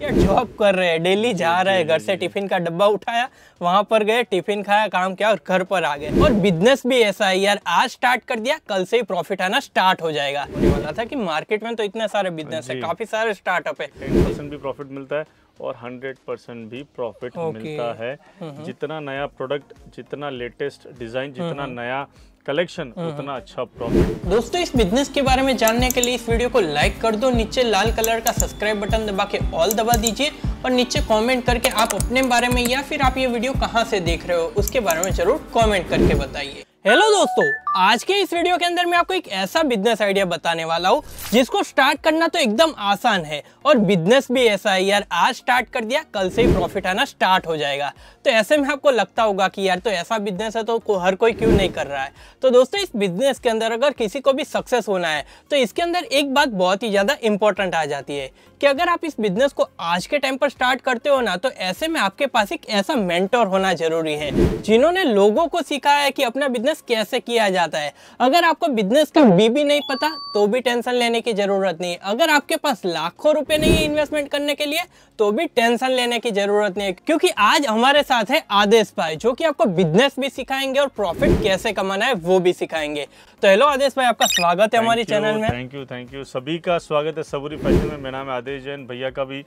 यार जॉब कर रहे हैं डेली जा रहे हैं घर से टिफ़िन का डब्बा उठाया वहाँ पर गए टिफ़िन खाया काम किया और घर पर आ गए। और बिज़नेस भी ऐसा है यार आज स्टार्ट कर दिया कल से ही प्रॉफिट आना स्टार्ट हो जाएगा। बोला था कि मार्केट में तो इतने सारे बिज़नेस है काफ़ी सारे स्टार्टअप है। टेन परसेंट भी प्रॉफिट मिलता है। और हंड्रेड परसेंट भी प्रॉफिट Okay. मिलता है। जितना नया प्रोडक्ट जितना लेटेस्ट डिज़ाइन जितना नया कलेक्शन उतना अच्छा प्रॉफिट दोस्तों इस बिज़नेस के बारे में जानने के लिए इस वीडियो को लाइक कर दो नीचे लाल कलर का सब्सक्राइब बटन दबा के ऑल दबा दीजिए और नीचे कमेंट करके आप अपने बारे में या फिर आप ये वीडियो कहाँ से देख रहे हो उसके बारे में ज़रूर कमेंट करके बताइए। हेलो दोस्तों आज के इस वीडियो के अंदर मैं आपको एक ऐसा बिज़नेस आइडिया बताने वाला हूँ, जिसको स्टार्ट करना तो एकदम आसान है। और बिज़नेस भी ऐसा है यार, आज स्टार्ट कर दिया, कल से ही प्रॉफिट आना स्टार्ट हो जाएगा। तो ऐसे में आपको लगता होगा कि यार तो ऐसा बिज़नेस है तो को- हर कोई क्यों नहीं कर रहा है? तो दोस्तों, इस बिज़नेस के अंदर अगर किसी को भी सक्सेस होना है तो इसके अंदर एक बात बहुत ही ज़्यादा इंपॉर्टेंट आ जाती है कि अगर आप इस बिज़नेस को आज के टाइम पर स्टार्ट करते हो ना तो ऐसे में आपके पास एक ऐसा मेंटर होना ज़रूरी है, जिन्होंने लोगों को सिखाया है कि अपना बिज़नेस कैसे किया जाता है। अगर आपको बिज़नेस का बी भी नहीं पता तो भी टेंशन लेने की ज़रूरत नहीं। अगर आपके पास लाखों रुपए नहीं है इन्वेस्टमेंट करने के लिए तो भी टेंशन लेने की ज़रूरत नहीं है। क्योंकि आज हमारे साथ है आदेश भाई जो कि आपको बिज़नेस भी सिखाएँगे और प्रॉफिट कैसे कमाना है वो भी सिखाएँगे। तो हेलो आदेश भाई आपका स्वागत है हमारे चैनल में। थैंक यू थैंक यू सभी का स्वागत है सबूरी फ़ैशन में। मेरा नाम है आदेश जैन भैया का भी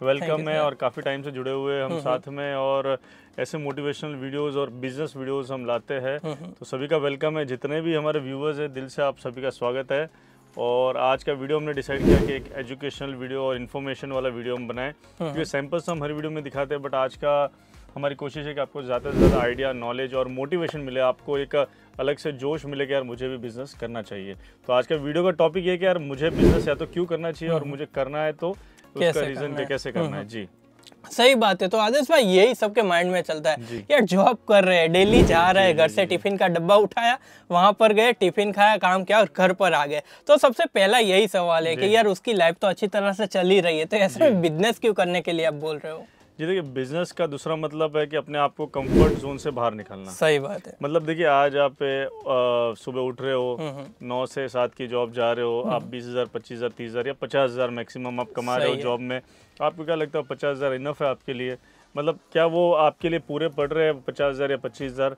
वेलकम है और काफ़ी टाइम से जुड़े हुए हम साथ में और ऐसे मोटिवेशनल वीडियोस और बिज़नेस वीडियोस हम लाते हैं। तो सभी का वेलकम है। जितने भी हमारे व्यूवर्स हैं दिल से आप सभी का स्वागत है। और आज का वीडियो हमने डिसाइड किया कि एक एजुकेशनल वीडियो और इन्फॉर्मेशन वाला वीडियो हम बनाएँ। क्योंकि सैंपल्स हम हर वीडियो में दिखाते हैं बट आज का हमारी कोशिश है कि आपको ज़्यादा से ज़्यादा आइडिया नॉलेज और मोटिवेशन मिले। आपको एक अलग से जोश मिले कि यार मुझे भी बिज़नेस करना चाहिए। तो आज का वीडियो का टॉपिक ये कि यार मुझे बिज़नेस या तो क्यों करना चाहिए और मुझे करना है तो उसका रीज़न कैसे करना है? जी। सही बात है तो आदेश भाई यही सबके माइंड में चलता है। यार जॉब कर रहे हैं डेली जा रहे हैं घर से टिफ़िन का डब्बा उठाया वहाँ पर गए टिफ़िन खाया काम किया और घर पर आ गए। तो सबसे पहला यही सवाल है कि यार उसकी लाइफ तो अच्छी तरह से चल ही रही है तो ऐसे में बिज़नेस क्यों करने के लिए आप बोल रहे हो? जी देखिए बिज़नेस का दूसरा मतलब है कि अपने आप को कंफर्ट जोन से बाहर निकलना। सही बात है। मतलब देखिए आज आप सुबह उठ रहे हो नौ से सात की जॉब जा रहे हो आप बीस हज़ार पच्चीस हज़ार तीस हज़ार या पचास हज़ार मैक्सिमम आप कमा रहे हो जॉब में। आपको क्या लगता है पचास हज़ार इनफ है आपके लिए? मतलब क्या वो आपके लिए पूरे पड़ रहे हैं पचास हज़ार या पच्चीस हज़ार?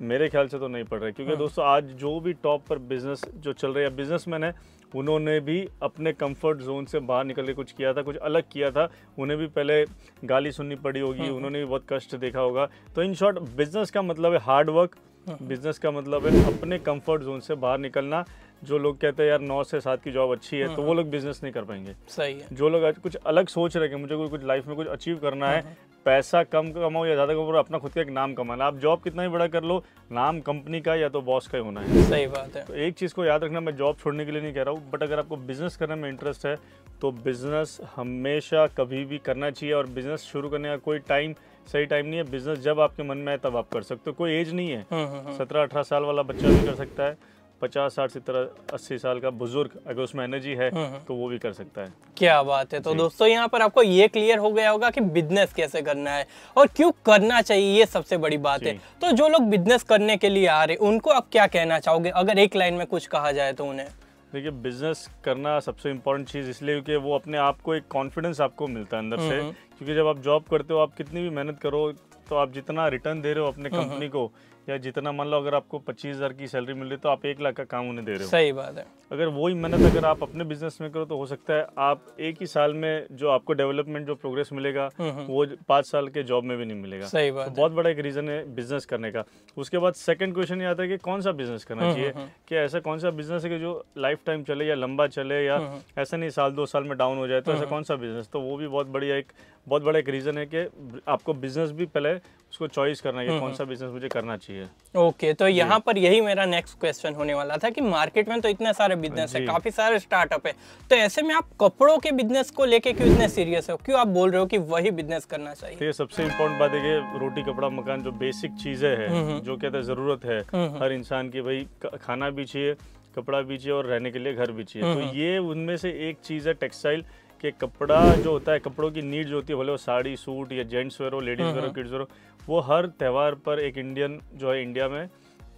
मेरे ख्याल से तो नहीं पड़ रहे क्योंकि हाँ। दोस्तों आज जो भी टॉप पर बिज़नेस जो चल रहे हैं बिजनेसमैन है उन्होंने भी अपने कंफर्ट जोन से बाहर निकल के कुछ किया था कुछ अलग किया था उन्हें भी पहले गाली सुननी पड़ी होगी हाँ। उन्होंने भी बहुत कष्ट देखा होगा तो इन शॉर्ट बिज़नेस का मतलब है हार्ड वर्क बिज़नेस का मतलब है अपने कंफर्ट जोन से बाहर निकलना। जो लोग कहते हैं यार नौ से सात की जॉब अच्छी है तो वो लोग बिज़नेस नहीं कर पाएँगे। सही है। जो लोग कुछ अलग सोच रहे हैं कि मुझे कोई कुछ लाइफ में कुछ अचीव करना है पैसा कम कमाओ या ज़्यादा कमाओ अपना खुद का एक नाम कमाना। आप जॉब कितना ही बड़ा कर लो नाम कंपनी का या तो बॉस का ही होना है। सही बात है। तो एक चीज़ को याद रखना मैं जॉब छोड़ने के लिए नहीं कह रहा हूँ बट अगर आपको बिज़नेस करने में इंटरेस्ट है तो बिज़नेस हमेशा कभी भी करना चाहिए और बिज़नेस शुरू करने का कोई टाइम सही टाइम नहीं है। बिज़नेस जब आपके मन में है तब आप कर सकते हो। कोई एज नहीं है। हम्म, हम्म, हम्म। सत्रह अठारह साल वाला बच्चा भी कर सकता है। पचास साठ सत्तर अस्सी साल का बुज़ुर्ग अगर उसमें एनर्जी है तो वो भी कर सकता है। क्या बात है। तो दोस्तों यहाँ पर आपको ये क्लियर हो गया होगा कि बिज़नेस कैसे करना है और क्यों करना चाहिए ये सबसे बड़ी बात है। तो जो लोग बिज़नेस करने के लिए आ रहे उनको आप क्या कहना चाहोगे? अगर एक लाइन में कुछ कहा जाए तो उन्हें। देखिए बिज़नेस करना सबसे इम्पोर्टेंट चीज़ इसलिए क्योंकि वो अपने आप को एक कॉन्फिडेंस आपको मिलता है अंदर से। क्योंकि जब आप जॉब करते हो आप कितनी भी मेहनत करो तो आप जितना रिटर्न दे रहे हो अपने कंपनी को या जितना मान लो अगर आपको पच्चीस हज़ार की सैलरी मिल रही है तो आप एक लाख का काम उन्हें दे रहे हो। सही बात है। अगर वही मेहनत अगर आप अपने बिज़नेस में करो तो हो सकता है आप एक ही साल में जो आपको डेवलपमेंट जो प्रोग्रेस मिलेगा वो पाँच साल के जॉब में भी नहीं मिलेगा। सही बात तो बहुत बड़ा एक रीजन है बिज़नेस करने का। उसके बाद सेकंड क्वेश्चन ये आता है कि कौन सा बिज़नेस करना चाहिए? कि ऐसा कौन सा बिज़नेस है कि जो लाइफ टाइम चले या लंबा चले या ऐसा नहीं साल दो साल में डाउन हो जाए तो ऐसा कौन सा बिज़नेस तो वो भी बहुत बढ़िया एक बहुत बड़ा एक रीजन है कि आपको बिज़नेस भी पहले उसको चॉइस करना है कौन सा बिज़नेस मुझे करना चाहिए। ओके तो यहाँ पर यही मेरा नेक्स्ट क्वेश्चन होने वाला था कि मार्केट में तो इतने सारे बिज़नेस है काफ़ी सारे स्टार्टअप है। तो ऐसे में आप कपड़ों के बिज़नेस को लेके क्यों इतने सीरियस हो? क्यों आप बोल रहे हो कि वही बिज़नेस करना चाहिए? तो ये सबसे इम्पोर्टेंट बात है कि रोटी कपड़ा मकान जो बेसिक चीज़ें है जो कहते हैं ज़रूरत है हर इंसान की भाई खाना भी चाहिए कपड़ा भी चाहिए और रहने के लिए घर भी चाहिए। तो ये उनमें से एक चीज़ है टेक्सटाइल कि कपड़ा जो होता है कपड़ों की नीड जो होती है भले वो साड़ी सूट या जेंट्स वेयर हो लेडीज़ वेयर हो किड्स वेयर हो वो हर त्यौहार पर एक इंडियन जो है इंडिया में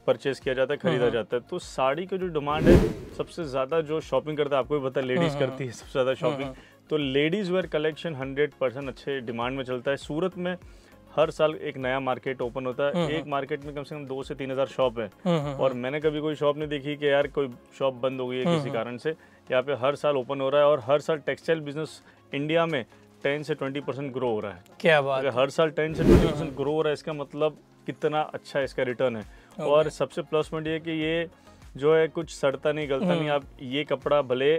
परचेज किया जाता है खरीदा जाता है। तो साड़ी की जो डिमांड है सबसे ज़्यादा जो शॉपिंग करता है आपको भी पता है लेडीज़ करती है सबसे ज़्यादा शॉपिंग तो ladies wear collection hundred percent अच्छे डिमांड में चलता है। सूरत में हर साल एक नया मार्केट ओपन होता है। एक मार्केट में कम से कम दो से तीन हज़ार शॉप है। और मैंने कभी कोई शॉप नहीं देखी कि यार कोई शॉप बंद हो गई है किसी कारण से। यहाँ पे हर साल ओपन हो रहा है और हर साल टेक्सटाइल बिज़नेस इंडिया में टेन से ट्वेंटी परसेंट ग्रो हो रहा है। क्या बात अगर हर साल टेन से ट्वेंटी परसेंट ग्रो हो रहा है इसका मतलब कितना अच्छा इसका रिटर्न है। और सबसे प्लस पॉइंट ये कि ये जो है कुछ सड़ता नहीं गलता नहीं। आप ये कपड़ा भले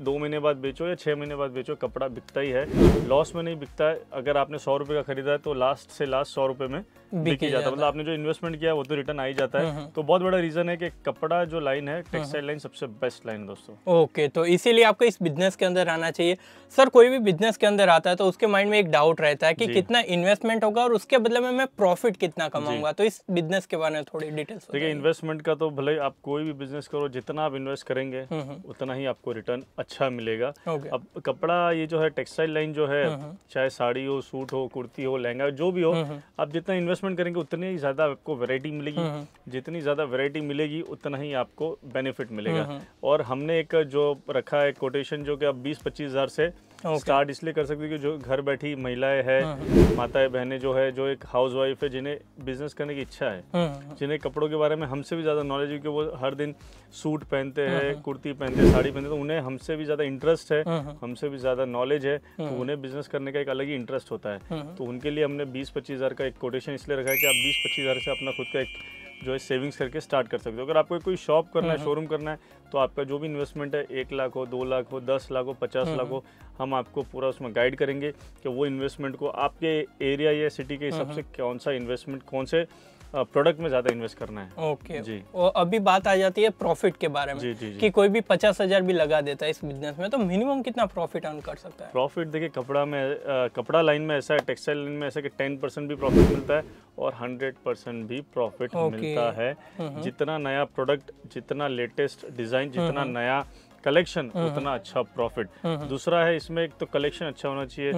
दो महीने बाद बेचो या छः महीने बाद बेचो कपड़ा बिकता ही है। लॉस में नहीं बिकता। है अगर आपने सौ रुपये का खरीदा है तो लास्ट से लास्ट सौ रुपये में बिक जाता है। मतलब आपने जो इन्वेस्टमेंट किया वो तो रिटर्न आ ही जाता है। हम्म, हम्म। तो बहुत बड़ा रीजन है कि कपड़ा जो लाइन है टेक्सटाइल लाइन सबसे बेस्ट लाइन दोस्तों। ओके तो इसीलिए आपको इस बिज़नेस के अंदर आना चाहिए। सर कोई भी बिज़नेस के अंदर आता है तो उसके माइंड में एक डाउट रहता है कि कितना इन्वेस्टमेंट होगा और उसके बदले में मैं प्रॉफिट कितना कमाऊँगा। तो इस बिज़नेस के बारे में थोड़ी डिटेल्स देखिए इन्वेस्टमेंट का तो भले आप कोई भी बिज़नेस करो जितना आप इन्वेस्ट करेंगे हम्म, उतना ही आपको रिटर्न अच्छा मिलेगा। अब कपड़ा ये जो है टेक्सटाइल लाइन जो है हम्म, चाहे साड़ी हो सूट हो कुर्ती हो लहंगा जो भी हो हम्म, आप जितना इन्वेस्टमेंट करेंगे उतनी ही ज़्यादा आपको वैरायटी मिलेगी। हम्म, जितनी ज़्यादा वैरायटी मिलेगी उतना ही आपको बेनिफिट मिलेगा। हम्म, और हमने एक जो रखा है कोटेशन जो कि आप बीस पच्चीस हज़ार से स्टार्ट इसलिए कर सकती हो कि जो घर बैठी महिलाएँ है हम्म, माताएँ बहनें जो है जो एक हाउस वाइफ है जिन्हें बिज़नेस करने की इच्छा है हम्म, जिन्हें कपड़ों के बारे में हमसे भी ज़्यादा नॉलेज है क्योंकि वो हर दिन सूट पहनते हैं कुर्ती पहनते हैं साड़ी पहनते हैं तो उन्हें हमसे भी ज़्यादा इंटरेस्ट है हमसे भी ज़्यादा नॉलेज है तो उन्हें बिज़नेस करने का एक अलग ही इंटरेस्ट होता है। तो उनके लिए हमने बीस पच्चीस हज़ार का एक कोटेशन इसलिए रखा है कि आप बीस पच्चीस हज़ार से अपना खुद का एक जो है सेविंग्स करके स्टार्ट कर सकते हो। अगर आपको कोई शॉप करना है शोरूम करना है तो आपका जो भी इन्वेस्टमेंट है एक लाख हो दो लाख हो दस लाख हो पचास लाख हो हम आपको पूरा उसमें गाइड करेंगे कि वो इन्वेस्टमेंट को आपके एरिया या सिटी के हिसाब से कौन सा इन्वेस्टमेंट कौन से प्रोडक्ट में ज़्यादा इन्वेस्ट करना है। ओके जी। और अभी बात आ जाती है प्रॉफिट के बारे में जी जी जी। कि कोई भी पचास हज़ार भी लगा देता है इस बिज़नेस में तो मिनिमम कितना प्रॉफिट अर्न कर सकता है? प्रॉफिट देखिए कपड़ा में अ, कपड़ा लाइन में ऐसा है टेक्सटाइल लाइन में ऐसा कि टेन परसेंट भी प्रॉफिट मिलता है और हंड्रेड परसेंट भी प्रॉफिट. मिलता है। जितना नया प्रोडक्ट जितना लेटेस्ट डिज़ाइन जितना नया कलेक्शन उतना अच्छा प्रॉफिट दूसरा है इसमें एक तो कलेक्शन अच्छा होना चाहिए।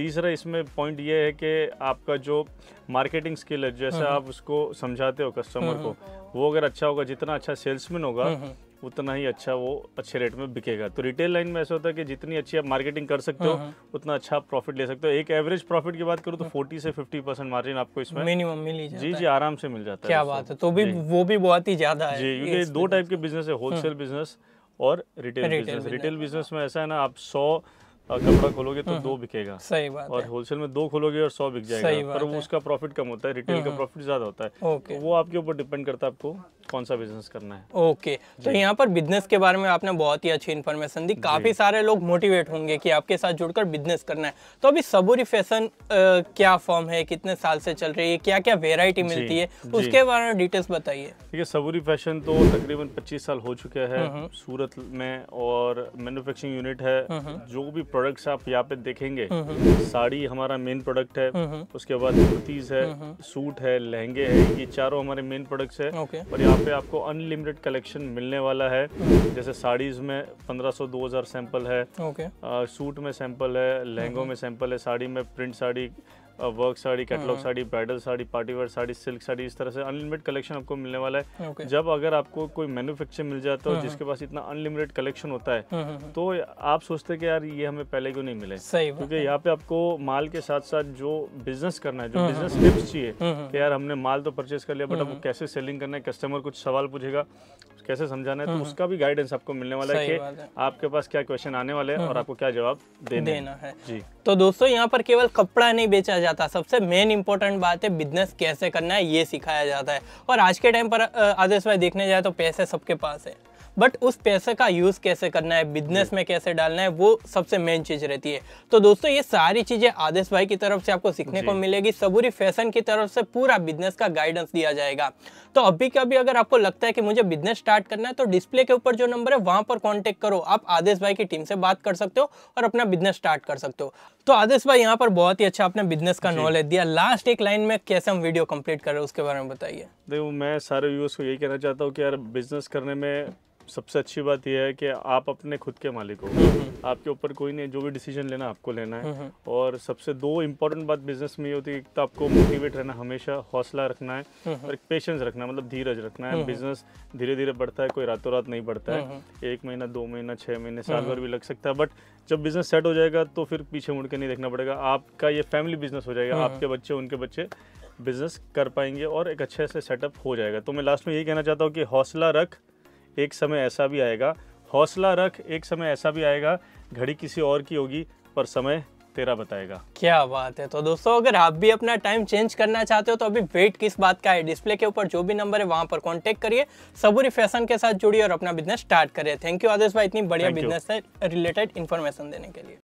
तीसरा इसमें पॉइंट ये है कि आपका जो मार्केटिंग स्किल है जैसे आप उसको समझाते हो कस्टमर को वो अगर अच्छा होगा जितना अच्छा सेल्समैन होगा उतना ही अच्छा वो अच्छे रेट में बिकेगा। तो रिटेल लाइन में ऐसा होता है कि जितनी अच्छी आप मार्केटिंग कर सकते हो उतना अच्छा प्रॉफिट ले सकते हो। एक एवरेज प्रॉफिट की बात करूँ तो फोर्टी से फिफ्टी परसेंट मार्जिन आपको इसमें मिनिमम मिल जाता जी जी आराम से मिल जाता है क्या बात है तो भी वो भी बहुत ही ज़्यादा है जी क्योंकि दो टाइप के बिज़नेस है होलसेल बिज़नेस और रिटेल बिज़नेस रिटेल बिज़नेस में ऐसा है ना आप सौ कपड़ा खोलोगे तो दो बिकेगा। सही बात और होलसेल में दो खोलोगे और सौ बिक सही जाएगा बात पर वो उसका प्रॉफिट कम होता है रिटेल का प्रॉफिट ज़्यादा होता है। ओके। तो वो आपके ऊपर डिपेंड करता है आपको कौन सा बिज़नेस करना है। ओके। तो यहाँ पर बिज़नेस के बारे में आपने बहुत ही अच्छी इन्फॉर्मेशन दी। काफ़ी सारे लोग मोटिवेट होंगे कि आपके साथ जुड़कर बिज़नेस करना है। तो अभी सबूरी फ़ैशन क्या फॉर्म है? कितने साल से चल रही है? क्या क्या वेराइटी मिलती है? उसके बारे में डिटेल्स बताइए। ठीक है सबूरी फ़ैशन तो तकरीबन 25 साल हो चुके हैं सूरत में और मैन्युफैक्चरिंग यूनिट है। जो भी प्रोडक्ट्स आप यहाँ पे देखेंगे साड़ी हमारा मेन प्रोडक्ट है उसके बाद कुर्तीज है सूट है लहंगे है ये चारों हमारे मेन प्रोडक्ट्स है। और यहाँ पे आपको अनलिमिटेड कलेक्शन मिलने वाला है जैसे साड़ीज में 1500 2000 सैंपल है सूट में सैंपल है लहंगों में सैंपल है साड़ी में print sari work sari catalogue sari bridal sari party wear sari silk sari इस तरह से अनलिमिटेड कलेक्शन आपको मिलने वाला है। जब अगर आपको कोई मैन्युफैक्चर मिल जाता है जिसके पास इतना अनलिमिटेड कलेक्शन होता है तो आप सोचते हैं कि यार ये हमें पहले क्यों नहीं मिले? क्योंकि यहाँ पे आपको माल के साथ साथ जो बिज़नेस करना है जो बिज़नेस टिप्स चाहिए कि यार हमने माल तो परचेज कर लिया बट अब कैसे सेलिंग करना है कस्टमर कुछ सवाल पूछेगा कैसे समझाना है तो उसका भी गाइडेंस आपको मिलने वाला है कि आपके पास क्या क्वेश्चन आने वाले हैं और आपको क्या जवाब देने है। जी। तो दोस्तों यहाँ पर केवल कपड़ा नहीं बेचा जाता सबसे मेन इंपॉर्टेंट बात है बिज़नेस कैसे करना है ये सिखाया जाता है। और आज के टाइम पर अ, भाई देखने जाए तो पैसे सबके पास है। बट उस पैसे का यूज़ कैसे करना है? बिज़नेस में कैसे डालना है? वो सबसे मेन चीज़ रहती है। तो दोस्तों ये सारी चीज़ें आदेश भाई की तरफ़ से आपको सीखने को मिलेगी। सबूरी फ़ैशन की तरफ़ से पूरा बिज़नेस का गाइडेंस दिया जाएगा। तो अभी कभी अगर आपको लगता है कि मुझे बिज़नेस स्टार्ट करना है तो डिस्प्ले के ऊपर जो नंबर है वहाँ पर कॉन्टेक्ट करो। आप आदेश भाई की टीम से बात कर सकते हो और अपना बिज़नेस स्टार्ट कर सकते हो। तो आदेश भाई यहाँ पर बहुत ही अच्छा आपने बिज़नेस का नॉलेज दिया। लास्ट एक लाइन में कैसे हम वीडियो कंप्लीट करें उसके बारे में बताइए। देखो मैं सारे व्यूअर्स को यही कहना चाहता हूँ कि यार बिज़नेस करने में सबसे अच्छी बात यह है कि आप अपने खुद के मालिक हो। आपके ऊपर कोई नहीं जो भी डिसीज़न लेना आपको लेना है। और सबसे दो इम्पोर्टेंट बात बिज़नेस में ये होती है एक तो आपको मोटिवेट रहना हमेशा हौसला रखना है और एक पेशेंस रखना है मतलब धीरज रखना है। बिज़नेस धीरे धीरे बढ़ता है कोई रातों रात नहीं बढ़ता है। एक महीना दो महीना छः महीने साल भर भी लग सकता है। बट जब बिज़नेस सेट हो जाएगा तो फिर पीछे मुड़ के नहीं देखना पड़ेगा। आपका ये फैमिली बिज़नेस हो जाएगा आपके बच्चे उनके बच्चे बिज़नेस कर पाएँगे और एक अच्छे से सेटअप हो जाएगा। तो मैं लास्ट में यही कहना चाहता हूँ कि हौसला रख एक समय ऐसा भी आएगा। हौसला रख एक समय ऐसा भी आएगा। घड़ी किसी और की होगी पर समय तेरा बताएगा। क्या बात है। तो दोस्तों अगर आप भी अपना टाइम चेंज करना चाहते हो तो अभी वेट किस बात का है? डिस्प्ले के ऊपर जो भी नंबर है वहाँ पर कांटेक्ट करिए। सबूरी फ़ैशन के साथ जुड़िए और अपना बिज़नेस स्टार्ट करिए। थैंक यू आदेश भाई इतनी बढ़िया बिज़नेस से रिलेटेड इन्फॉर्मेशन देने के लिए।